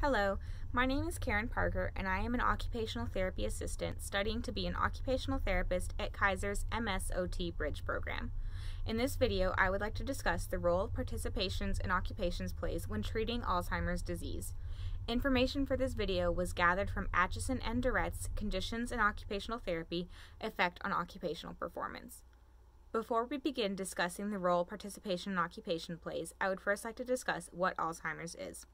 Hello, my name is Karen Parker, and I am an occupational therapy assistant studying to be an occupational therapist at Keiser's MSOT Bridge program. In this video, I would like to discuss the role participations in occupations plays when treating Alzheimer's disease. Information for this video was gathered from Atchison and Dirette's Conditions in Occupational Therapy Effect on Occupational Performance. Before we begin discussing the role participation in occupation plays, I would first like to discuss what Alzheimer's is.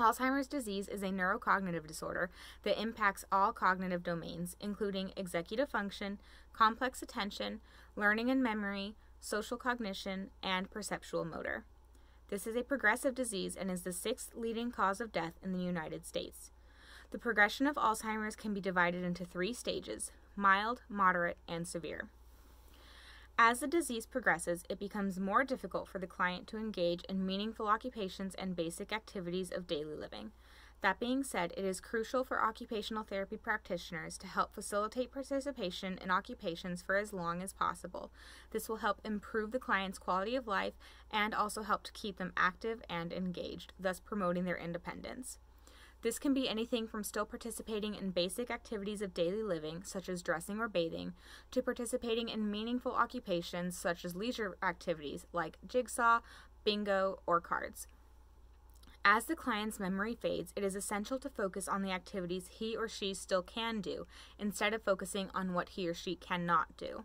Alzheimer's disease is a neurocognitive disorder that impacts all cognitive domains, including executive function, complex attention, learning and memory, social cognition, and perceptual motor. This is a progressive disease and is the sixth leading cause of death in the United States. The progression of Alzheimer's can be divided into three stages mild, moderate, and severe. As the disease progresses, it becomes more difficult for the client to engage in meaningful occupations and basic activities of daily living. That being said, it is crucial for occupational therapy practitioners to help facilitate participation in occupations for as long as possible. This will help improve the client's quality of life and also help to keep them active and engaged, thus promoting their independence. This can be anything from still participating in basic activities of daily living, such as dressing or bathing, to participating in meaningful occupations such as leisure activities like jigsaw, bingo, or cards. As the client's memory fades, it is essential to focus on the activities he or she still can do instead of focusing on what he or she cannot do.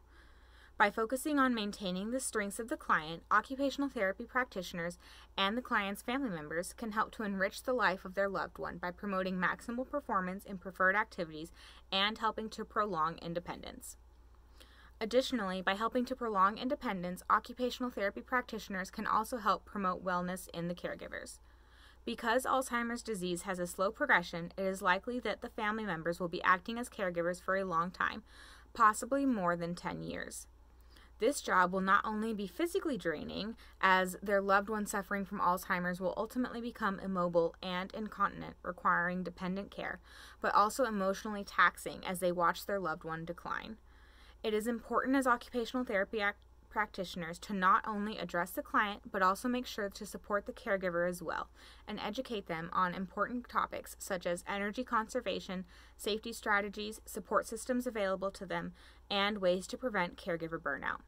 By focusing on maintaining the strengths of the client, occupational therapy practitioners and the client's family members can help to enrich the life of their loved one by promoting maximal performance in preferred activities and helping to prolong independence. Additionally, by helping to prolong independence, occupational therapy practitioners can also help promote wellness in the caregivers. Because Alzheimer's disease has a slow progression, it is likely that the family members will be acting as caregivers for a long time, possibly more than 10 years. This job will not only be physically draining, as their loved one suffering from Alzheimer's will ultimately become immobile and incontinent, requiring dependent care, but also emotionally taxing as they watch their loved one decline. It is important as occupational therapy practitioners to not only address the client, but also make sure to support the caregiver as well and educate them on important topics such as energy conservation, safety strategies, support systems available to them, and ways to prevent caregiver burnout.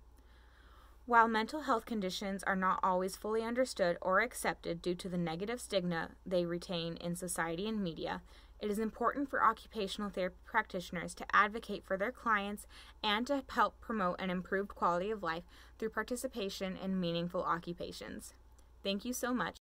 While mental health conditions are not always fully understood or accepted due to the negative stigma they retain in society and media, it is important for occupational therapy practitioners to advocate for their clients and to help promote an improved quality of life through participation in meaningful occupations. Thank you so much.